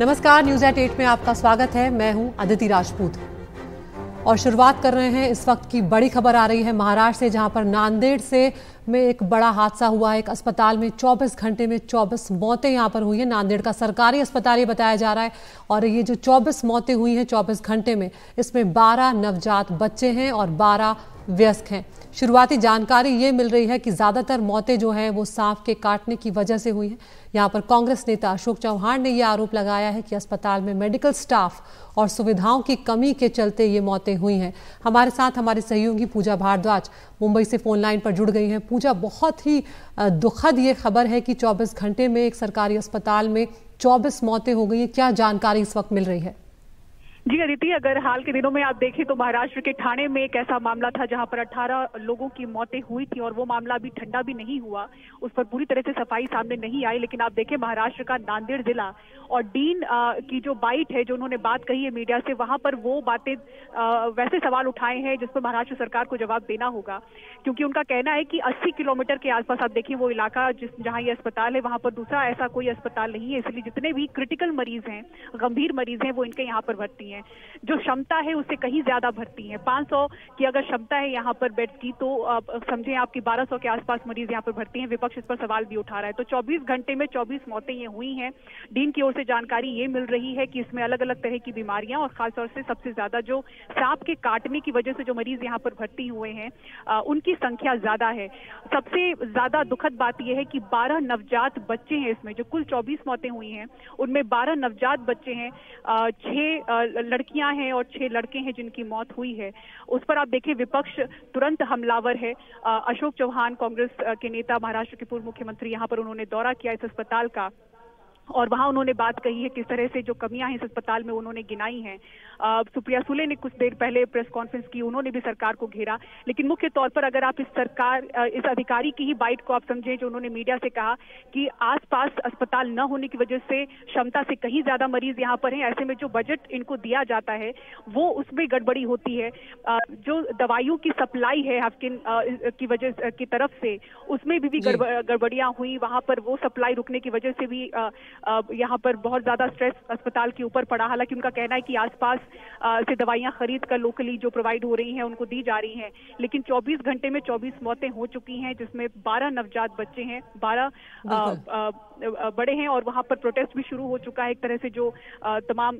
नमस्कार news eight eight में आपका स्वागत है। मैं हूँ अदिति राजपूत। और शुरुआत कर रहे हैं इस वक्त की बड़ी खबर आ रही है महाराष्ट्र से, जहाँ पर नांदेड़ से में एक बड़ा हादसा हुआ। है एक अस्पताल में 24 घंटे में 24 मौतें यहाँ पर हुई हैं। नांदेड़ का सरकारी अस्पताल ये बताया जा रहा है। और ये जो 24 मौतें हुई हैं 24 घंटे में, इसमें 12 नवजात बच्चे हैं और 12 व्यस्क हैं। शुरुआती जानकारी ये मिल रही है कि ज़्यादातर मौतें जो हैं वो सांप के काटने की वजह से हुई हैं। यहाँ पर कांग्रेस नेता अशोक चौहान ने यह आरोप लगाया है कि अस्पताल में मेडिकल स्टाफ और सुविधाओं की कमी के चलते ये मौतें हुई हैं। हमारे साथ हमारे सहयोगी पूजा भारद्वाज मुंबई से फ़ोन लाइन पर जुड़ गई हैं। पूजा, बहुत ही दुखद ये खबर है कि 24 घंटे में एक सरकारी अस्पताल में 24 मौतें हो गई हैं। क्या जानकारी इस वक्त मिल रही है? जी अदिति, अगर हाल के दिनों में आप देखें तो महाराष्ट्र के ठाणे में एक ऐसा मामला था जहाँ पर 18 लोगों की मौतें हुई थी और वो मामला अभी ठंडा भी नहीं हुआ। उस पर पूरी तरह से सफ़ाई सामने नहीं आई, लेकिन आप देखें महाराष्ट्र का नांदेड़ जिला और डीन की जो बाइट है जो उन्होंने बात कही है मीडिया से, वहाँ पर वो बातें वैसे सवाल उठाए हैं जिस पर महाराष्ट्र सरकार को जवाब देना होगा। क्योंकि उनका कहना है कि 80 किलोमीटर के आसपास आप देखिए वो इलाका जिस, जहाँ ये अस्पताल है, वहाँ पर दूसरा ऐसा कोई अस्पताल नहीं है, इसलिए जितने भी क्रिटिकल मरीज़ हैं, गंभीर मरीज़ हैं, वो इनके यहाँ पर भर्ती हैं। जो क्षमता है उससे कहीं ज़्यादा भर्ती है। 500 की अगर क्षमता है यहाँ पर बेड की तो समझे आपकी 1200 के आसपास मरीज़ यहाँ पर भर्ती हैं। विपक्ष इस पर सवाल भी उठा रहा है। तो 24 घंटे में 24 मौतें ये हुई हैं। डीन की ओर से जानकारी ये मिल रही है कि इसमें अलग अलग तरह की बीमारियाँ, और खासतौर से सबसे ज़्यादा जो सांप के काटने की वजह से जो मरीज़ यहाँ पर भर्ती हुए हैं उनकी संख्या ज़्यादा है। सबसे ज़्यादा दुखद बात यह है कि 12 नवजात बच्चे हैं इसमें। जो कुल 24 मौतें हुई हैं, उनमें 12 नवजात बच्चे हैं। छह लड़कियाँ हैं और छह लड़के हैं जिनकी मौत हुई है। उस पर आप देखिए, विपक्ष तुरंत हमलावर है। अशोक चौहान कांग्रेस के नेता, महाराष्ट्र के पूर्व मुख्यमंत्री, यहाँ पर उन्होंने दौरा किया इस अस्पताल का। और वहाँ उन्होंने बात कही है किस तरह से जो कमियाँ हैं इस अस्पताल में उन्होंने गिनाई हैं। सुप्रिया सुले ने कुछ देर पहले प्रेस कॉन्फ्रेंस की उन्होंने भी सरकार को घेरा। लेकिन मुख्य तौर पर अगर आप इस सरकार इस अधिकारी की ही बाइट को आप समझें जो उन्होंने मीडिया से कहा कि आसपास अस्पताल न होने की वजह से क्षमता से कहीं ज़्यादा मरीज़ यहाँ पर हैं ऐसे में जो बजट इनको दिया जाता है वो उसमें गड़बड़ी होती है। जो दवाइयों की सप्लाई है हफकिन की वजह की तरफ़ से उसमें भी, भी गड़बड़ियाँ हुई वहाँ पर वो सप्लाई रुकने की वजह से भी यहाँ पर बहुत ज़्यादा स्ट्रेस अस्पताल के ऊपर पड़ा। हालाँकि उनका कहना है कि आसपास से दवाइयाँ खरीद कर लोकली जो प्रोवाइड हो रही हैं उनको दी जा रही हैं। लेकिन 24 घंटे में 24 मौतें हो चुकी हैं जिसमें 12 नवजात बच्चे हैं 12 बड़े हैं और वहाँ पर प्रोटेस्ट भी शुरू हो चुका है। एक तरह से जो तमाम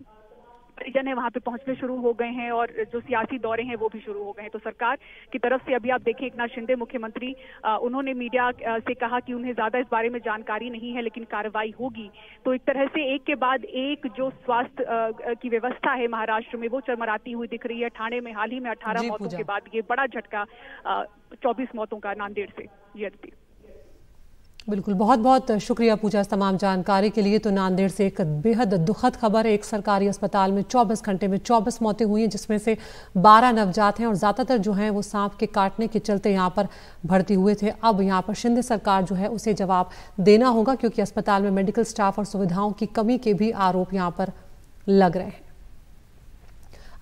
परिजन है वहाँ पे पहुँचने शुरू हो गए हैं और जो सियासी दौरे हैं वो भी शुरू हो गए हैं। तो सरकार की तरफ़ से अभी आप देखें एक नाथ शिंदे मुख्यमंत्री उन्होंने मीडिया से कहा कि उन्हें ज़्यादा इस बारे में जानकारी नहीं है लेकिन कार्रवाई होगी। तो एक तरह से एक के बाद एक जो स्वास्थ्य की व्यवस्था है महाराष्ट्र में वो चरमराती हुई दिख रही है। ठाणे में हाल ही में अठारह मौतों के बाद ये बड़ा झटका चौबीस मौतों का नांदेड़ से ये बिल्कुल बहुत बहुत शुक्रिया पूजा इस तमाम जानकारी के लिए। तो नांदेड़ से एक बेहद दुखद खबर है, एक सरकारी अस्पताल में 24 घंटे में 24 मौतें हुई हैं, जिसमें से 12 नवजात हैं और ज़्यादातर जो हैं वो सांप के काटने के चलते यहाँ पर भर्ती हुए थे। अब यहाँ पर शिंदे सरकार जो है उसे जवाब देना होगा, क्योंकि अस्पताल में मेडिकल स्टाफ और सुविधाओं की कमी के भी आरोप यहाँ पर लग रहे हैं।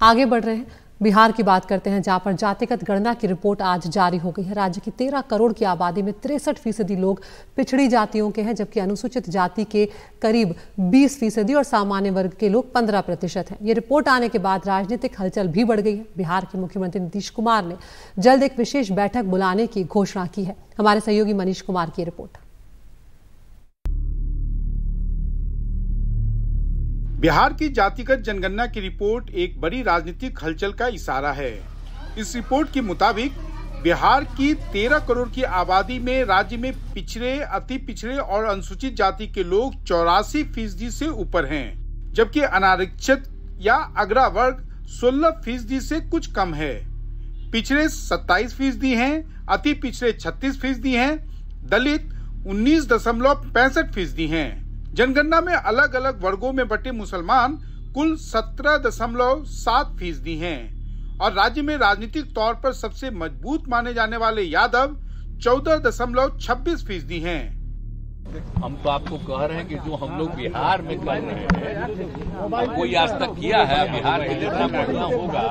आगे बढ़ रहे हैं। बिहार की बात करते हैं, जहाँ पर जातिगत गणना की रिपोर्ट आज जारी हो गई है। राज्य की तेरह करोड़ की आबादी में तिरसठ फ़ीसदी लोग पिछड़ी जातियों के हैं, जबकि अनुसूचित जाति के करीब बीस फ़ीसदी और सामान्य वर्ग के लोग पंद्रह प्रतिशत हैं। ये रिपोर्ट आने के बाद राजनीतिक हलचल भी बढ़ गई है। बिहार के मुख्यमंत्री नीतीश कुमार ने जल्द एक विशेष बैठक बुलाने की घोषणा की है। हमारे सहयोगी मनीष कुमार की रिपोर्ट। बिहार की जातिगत जनगणना की रिपोर्ट एक बड़ी राजनीतिक हलचल का इशारा है। इस रिपोर्ट के मुताबिक, बिहार की 13 करोड़ की आबादी में राज्य में पिछड़े, अति पिछड़े और अनुसूचित जाति के लोग चौरासी फ़ीसदी से ऊपर हैं, जबकि अनारक्षित या अग्रा वर्ग 16 फ़ीसदी से कुछ कम है। पिछड़े 27 फ़ीसदी हैं, अति पिछड़े 36 फ़ीसदी हैं, दलित उन्नीस दशमलव पैंसठ फ़ीसदी हैं। जनगणना में अलग अलग वर्गों में बटे मुसलमान कुल सत्रह दशमलव सात फ़ीसदी है। और राज्य में राजनीतिक तौर पर सबसे मज़बूत माने जाने वाले यादव चौदह दशमलव छब्बीस फ़ीसदी हैं। हम तो आपको कह रहे हैं कि जो हम लोग बिहार में कर रहे हैं कोई आज तक किया है, बिहार के जितना बढ़ना होगा,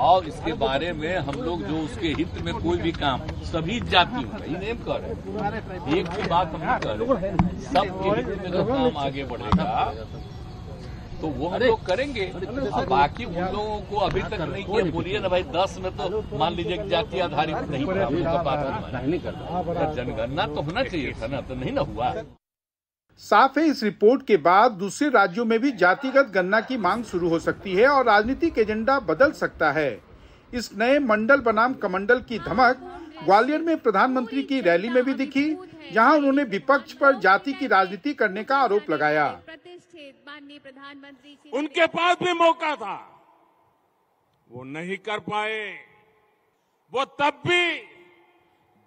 और इसके बारे में हम लोग जो उसके हित में कोई भी काम, सभी जातियों का ये नहीं कर रहे एक भी बात हम कर रहे हैं। सबके हित में जो काम आगे बढ़ेगा तो वो हम लोग करेंगे। और बाकी उन लोगों को अभी तक नहीं किया। बोलिए ना भाई दस में तो मान लीजिए कि जाति आधारित नहीं करता जनगणना तो होना चाहिए था ना तो नहीं ना हुआ। साफ़ है इस रिपोर्ट के बाद दूसरे राज्यों में भी जातिगत गणना की मांग शुरू हो सकती है और राजनीतिक एजेंडा बदल सकता है। इस नए मंडल बनाम कमंडल की धमक ग्वालियर में प्रधानमंत्री की रैली में भी दिखी जहाँ उन्होंने विपक्ष पर जाति की राजनीति करने का आरोप लगाया। उनके पास भी मौका था। वो नहीं कर पाए। वो तब भी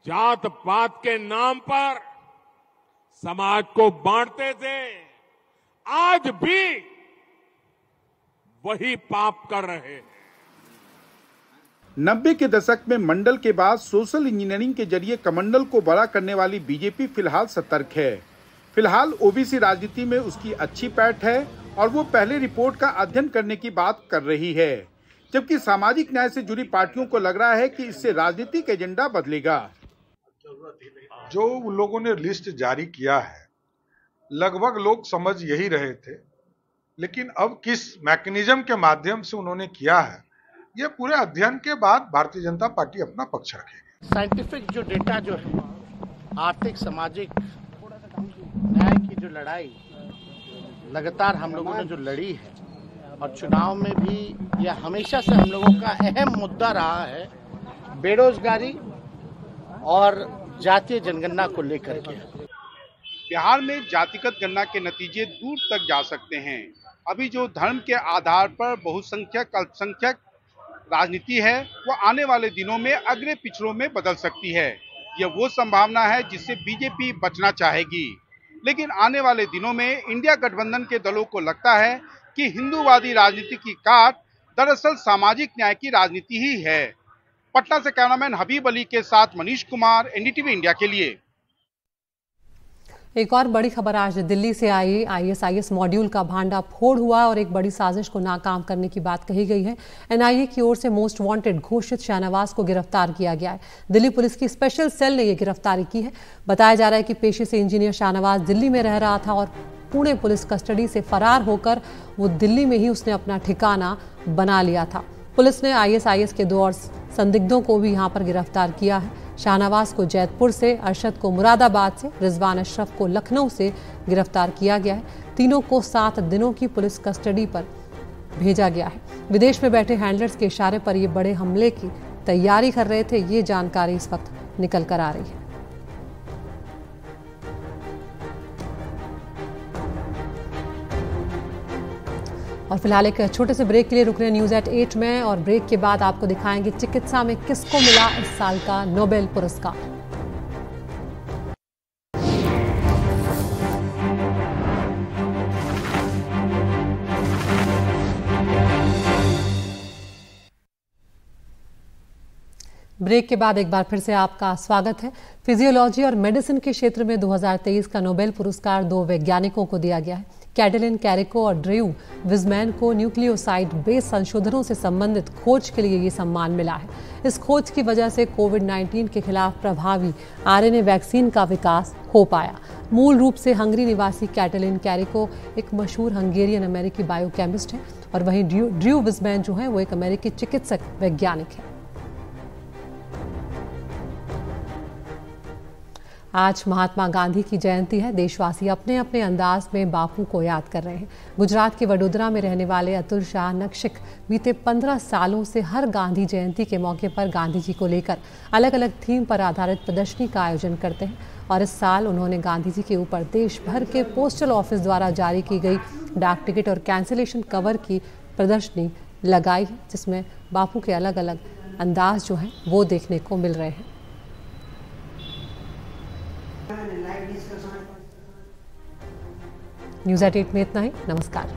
जात पात के नाम पर समाज को बांटते थे। आज भी वही पाप कर रहे हैं। नब्बे के दशक में मंडल के बाद सोशल इंजीनियरिंग के ज़रिए कमंडल को बड़ा करने वाली बीजेपी फ़िलहाल सतर्क है। फ़िलहाल ओबीसी राजनीति में उसकी अच्छी पैठ है और वो पहले रिपोर्ट का अध्ययन करने की बात कर रही है। जबकि सामाजिक न्याय से जुड़ी पार्टियों को लग रहा है कि इससे राजनीतिक एजेंडा बदलेगा। जो उन लोगों ने लिस्ट जारी किया है लगभग लोग समझ यही रहे थे लेकिन अब किस मैकेनिज्म के माध्यम से उन्होंने किया है ये पूरे अध्ययन के बाद भारतीय जनता पार्टी अपना पक्ष रखेगी। साइंटिफिक जो डेटा जो है आर्थिक सामाजिक न्याय की जो लड़ाई, लगातार हम लोगों ने जो लड़ी है, और चुनाव में भी यह हमेशा से हम लोगों का अहम मुद्दा रहा है, बेरोजगारी और जातीय जनगणना को लेकर के। बिहार में जातिगत गणना के नतीजे दूर तक जा सकते हैं। अभी जो धर्म के आधार पर बहुसंख्यक, अल्पसंख्यक राजनीति है, वो आने वाले दिनों में अगले पिछड़ों में बदल सकती है। यह वो संभावना है जिससे बीजेपी बचना चाहेगी। लेकिन आने वाले दिनों में इंडिया गठबंधन के दलों को लगता है कि हिंदूवादी राजनीति की काट दरअसल सामाजिक न्याय की राजनीति ही है। पटना से कैमरामैन हबीब अली के साथ मनीष कुमार, एनडीटीवी इंडिया के लिए। एक और बड़ी खबर आज दिल्ली से आई, आईएसआईएस मॉड्यूल का भांडा फोड़ हुआ और एक बड़ी साजिश को नाकाम करने की बात कही गई है। एनआईए की ओर से मोस्ट वांटेड घोषित शाहनवाज को गिरफ़्तार किया गया है। दिल्ली पुलिस की स्पेशल सेल ने यह गिरफ्तारी की है। बताया जा रहा है कि पेशे से इंजीनियर शाहनवाज दिल्ली में रह रहा था और पुणे पुलिस कस्टडी से फरार होकर वो दिल्ली में ही उसने अपना ठिकाना बना लिया था। पुलिस ने आईएसआईएस के दो और संदिग्धों को भी यहाँ पर गिरफ़्तार किया है। शाहनवाज को जैतपुर से, अरशद को मुरादाबाद से, रिजवान अशरफ को लखनऊ से गिरफ़्तार किया गया है। तीनों को सात दिनों की पुलिस कस्टडी पर भेजा गया है। विदेश में बैठे हैंडलर्स के इशारे पर ये बड़े हमले की तैयारी कर रहे थे, ये जानकारी इस वक्त निकल कर आ रही है। और फ़िलहाल एक छोटे से ब्रेक के लिए रुक रहे हैं न्यूज़ एट एट में और ब्रेक के बाद आपको दिखाएँगे चिकित्सा में किसको मिला इस साल का नोबेल पुरस्कार। ब्रेक के बाद एक बार फिर से आपका स्वागत है। फिजियोलॉजी और मेडिसिन के क्षेत्र में 2023 का नोबेल पुरस्कार दो वैज्ञानिकों को दिया गया है। कैडेलिन कैरिको और ड्रेयू विजमैन को न्यूक्लियोसाइड बेस संशोधनों से संबंधित खोज के लिए ये सम्मान मिला है। इस खोज की वजह से कोविड 19 के खिलाफ प्रभावी आरएनए वैक्सीन का विकास हो पाया। मूल रूप से हंगरी निवासी कैटेलिन कैरिको एक मशहूर हंगेरियन अमेरिकी बायोकेमिस्ट है और वहीं ड्रू विजमैन जो है, वो एक अमेरिकी चिकित्सक वैज्ञानिक है। आज महात्मा गांधी की जयंती है। देशवासी अपने अपने अंदाज में बापू को याद कर रहे हैं। गुजरात के वडोदरा में रहने वाले अतुल शाह नक्शिक बीते पंद्रह सालों से हर गांधी जयंती के मौके पर गांधी जी को लेकर अलग अलग थीम पर आधारित प्रदर्शनी का आयोजन करते हैं और इस साल उन्होंने गांधी जी के ऊपर देश भर के पोस्टल ऑफ़िस द्वारा जारी की गई डाक टिकट और कैंसिलेशन कवर की प्रदर्शनी लगाई है, जिसमें बापू के अलग अलग अंदाज जो हैं वो देखने को मिल रहे हैं। न्यूज़ एट एट में इतना ही। नमस्कार।